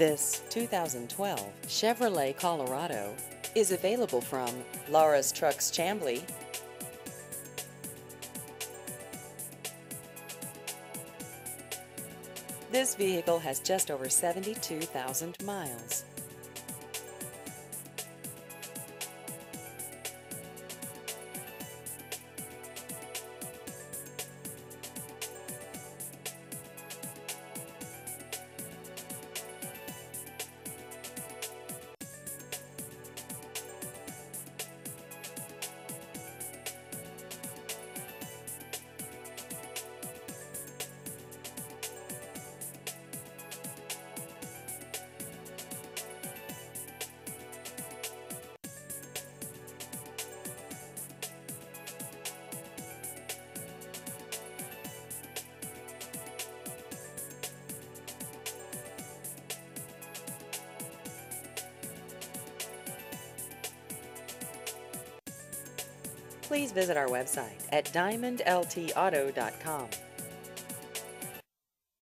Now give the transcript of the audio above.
This 2012 Chevrolet Colorado is available from Lara's Trucks Chamblee. This vehicle has just over 72,000 miles. Please visit our website at diamondltauto.com.